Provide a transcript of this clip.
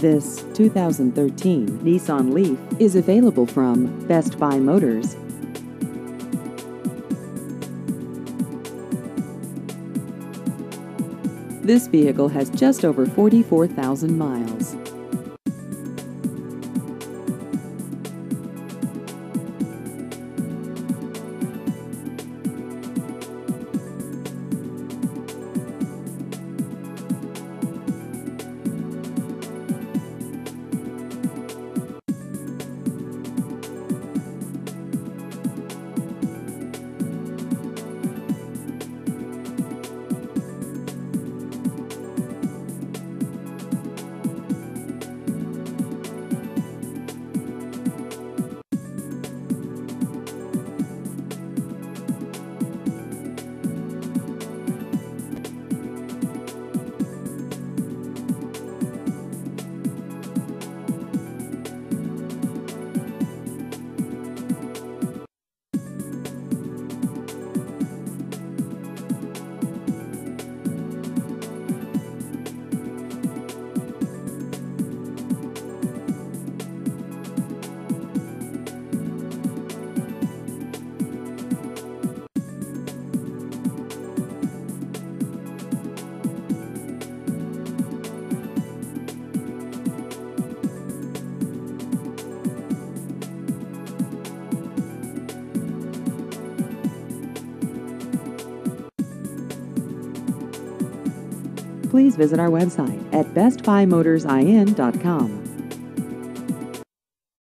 This 2013 Nissan Leaf is available from Best Buy Motors. This vehicle has just over 44,000 miles. Please visit our website at bestbuymotorsin.com.